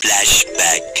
Flashback.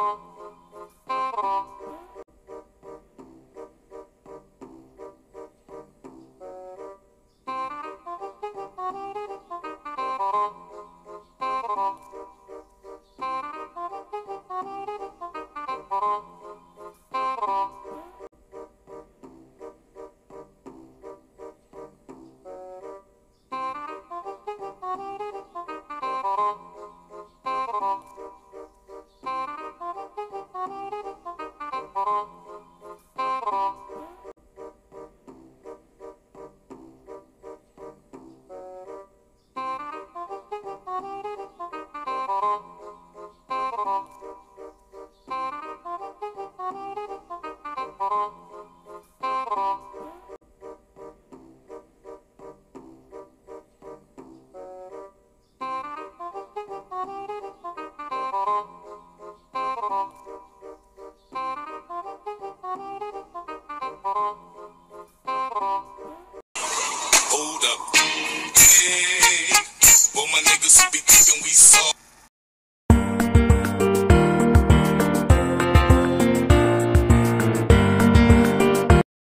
어. Hold up. Hey, well, my niggas be thinking we saw